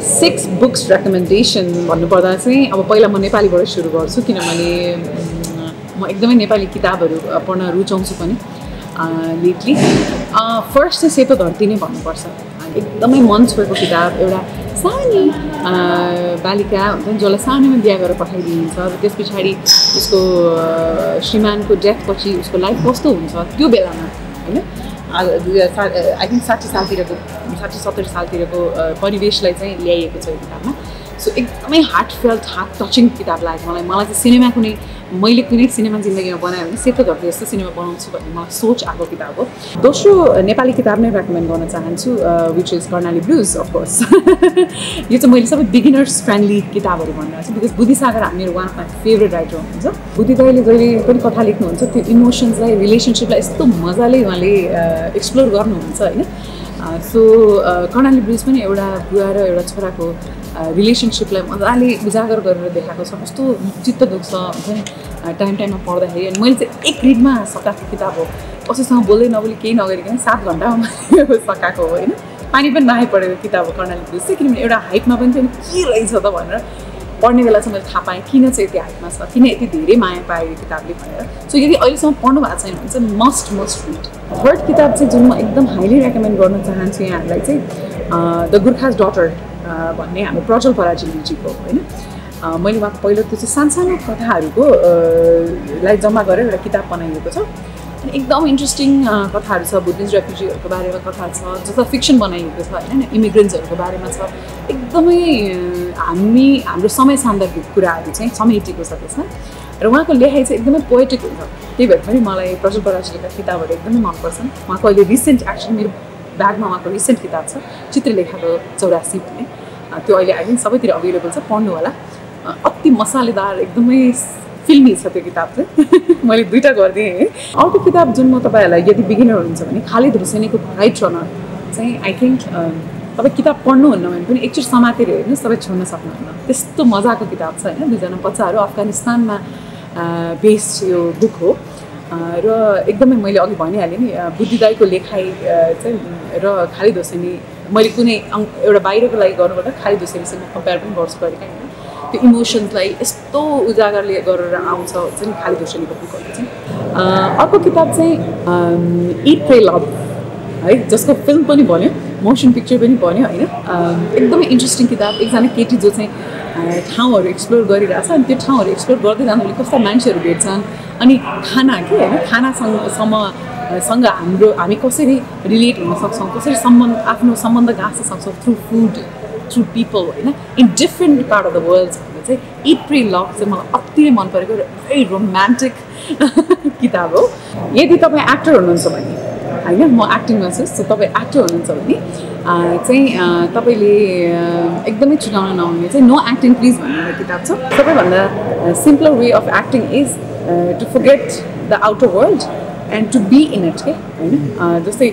Six books recommendation भन्नुपर्दा चाहिँ अब पहिला म नेपालीबाट सुरु गर्छु किनभने म एकदमै नेपाली किताबहरू पढ्न रुचाउँछु पनि लेटली फर्स्ट चाहिँ सेतो धरती नै भन्नुपर्छ। एकदमै मन छोएको किताब एउटा सानी बालिका हुन्छ नि जसलाई सानैमा बिहा गरेर पठाइदिन्छ र त्यस पछाडि उसको श्रीमानको डेथपछि उसको लाइफ कस्तो हुन्छ त्यो बेलामा होइन? दुई हजार आई थिङ्क साठी सालतिरको साठी सत्तरी सालतिरको परिवेशलाई चाहिँ ल्याइएको छ यो किताबमा। सो एकदमै हार्ट फेल्ट हार्ट टचिङ किताब लाग्यो मलाई। मलाई चाहिँ सिनेमा कुनै मैले कुनै सिनेमा जिन्दगीमा बनाएँ भने सेतो धरती जस्तो सिनेमा बनाउँछु भन्ने मलाई सोच आएको किताब हो दोस्रो नेपाली किताब नै रेकमेन्ड गर्न चाहन्छु which is Karnali blues of course यो चाहिँ मैले सबै बिगिनर्स फ्रेन्डली किताबहरू भनेर चाहिँ बिकज बुद्धिसागर हामीहरू one of my favourite writer हुनुहुन्छ बुद्धि दाईले जहिले पनि कथा लेख्नुहुन्छ त्यो इमोसन्सलाई रिलेसनसिपलाई यस्तो मजाले उहाँले एक्सप्लोर गर्नुहुन्छ होइन सो कर्णाली ब्रिज पनि एउटा बुवा र एउटा छोराको रिलेसनसिपलाई मजाले उजागर गरेर देखाएको छ। कस्तो चित्त दुख्छ। हुन्छ नि? टाइम टाइममा पढ्दाखेरि अनि मैले चाहिँ एक रिडमा सकाएको किताब हो। कसैसँग बोल्दै नबोली केही नगरिकन सात घन्टामा सकाएको हो होइन? पानी पनि नआइ पढेको किताब हो कर्णाली ब्रिज चाहिँ किनभने एउटा हाइटमा पनि थियो के रहेछ त भनेर। पढ्ने बेला चाहिँ मैले थाहा पाएँ किन चाहिँ यति हाइटमा छ किन यति धेरै माया पायो यो किताबले भनेर। सो यदि अहिलेसम्म पढ्नु भएको छैन भने चाहिँ मस्ट मस्ट रिड थर्ड किताब चाहिँ जुन म एकदम हाइली रेकमेन्ड गर्न चाहन्छु यहाँहरूलाई चाहिँ द गुर्खाज डटर भन्ने हाम्रो प्रज्वल पराजुलीजीको होइन? मैले उहाँको पहिलो त्यो चाहिँ सानसानो कथाहरूको लाई जम्मा गरेर एउटा किताब बनाइएको छ। अनि एकदम इन्ट्रेस्टिङ कथाहरू छ बुद्धिस्ट रेफ्युजीहरूको बारेमा कथा छ जस्तो फिक्सन बनाइएको छ होइन इमिग्रेन्ट्सहरूको बारेमा छ। एकदमै हामी हाम्रो समय सान्दर्भिक कुराहरू चाहिँ समेटिएको छ त्यसमा। र उहाँको लेखाइ चाहिँ एकदमै पोएटिक हुन्छ। त्यही भएर पनि मलाई प्रज्वल पराजुलीका किताबहरू एकदमै मनपर्छन्। उहाँको अहिले रिसेन्ट एक्चुली मेरो ब्यागमा उहाँको रिसेन्ट किताब छ चित्रलेखाको चौरासी भन्ने। त्यो अहिले थिङ्क सबैतिर अभाइलेबल छ पढ्नु होला अति मसालेदार एकदमै फिल्मी छ त्यो किताब चाहिँ। मैले दुइटा गरिदिएँ। है अर्को किताब जुन म तपाईँहरूलाई यदि बिगिनर हुनुहुन्छ भने खालिद हुसेनीको राइट रनर चाहिँ आई थिङ्क तपाईँ किताब पढ्नुहुन्न भने पनि एकचोटि समातेर हेर्नुहोस् तपाईँ छोड्न सक्नुहुन्न। त्यस्तो मजाको किताब छ होइन दुईजना बच्चाहरू अफगानिस्तानमा बेस यो बुक हो। र एकदमै मैले अघि भनिहालेँ नि बुद्धिदाईको लेखाइ चाहिँ र खालिद हुसेनी मैले कुनै एउटा बाहिरको लागि गर्नुपर्दा खालिद हुसेनीसँग कम्पेयर पनि गर्छु कहिले काहीँ होइन त्यो इमोसन्सलाई यस्तो उजागरले गरेर आउँछ हुन्छ नि खालिद हुसेनीको बुकहरू चाहिँ अर्को किताब चाहिँ इट प्रे लभ है जसको फिल्म पनि बन्यो मोसन पिक्चर पनि बन्यो होइन एकदमै इन्ट्रेस्टिङ किताब एकजना केटी जो चाहिँ ठाउँहरू एक्सप्लोर गरिरहेछ अनि त्यो ठाउँहरू एक्सप्लोर गर्दै जाँदाखेरि कस्ता मान्छेहरू भेट्छन् अनि खाना के होइन खानासँग सम्म सँग हाम्रो हामी कसरी रिलेट हुन सक्छौँ कसरी सम्बन्ध आफ्नो सम्बन्ध गाँच्न सक्छौँ थ्रु फुड थ्रु पिपल होइन in different part of the world भनेर चाहिँ प्री लभ चाहिँ मलाई अति नै मन परेको भेरी रोमान्टिक किताब हो। यदि तपाईँ एक्टर हुनुहुन्छ भने होइन म एक्टिङ गर्छु सो तपाईँ एक्टर हुनुहुन्छ भने चाहिँ तपाईँले एकदमै छुटाउन नहुने चाहिँ नो एक्टिङ प्लिज भन्ने एउटा किताब छ। सबैभन्दा simpler way of acting is to forget the outer world and to be in it के होइन? जस्तै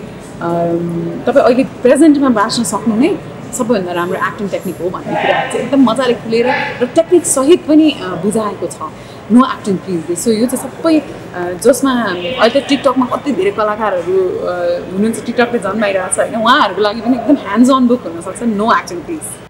तपाईँ अहिले प्रेजेन्टमा बाँच्न सक्नु नै सबैभन्दा राम्रो एक्टिङ टेक्निक हो भन्ने कुराहरू चाहिँ एकदम मजाले खुलेर र टेक्निक सहित पनि बुझाएको छ। नो एक्टिङ प्लिज सो यो चाहिँ सबै जसमा अहिले त टिकटकमा कति धेरै कलाकारहरू हुनुहुन्छ टिकटकले जन्माइरहेको छ होइन? उहाँहरूको लागि पनि एकदम ह्यान्ड्स अन बुक हुनसक्छ नो एक्टिङ प्लिज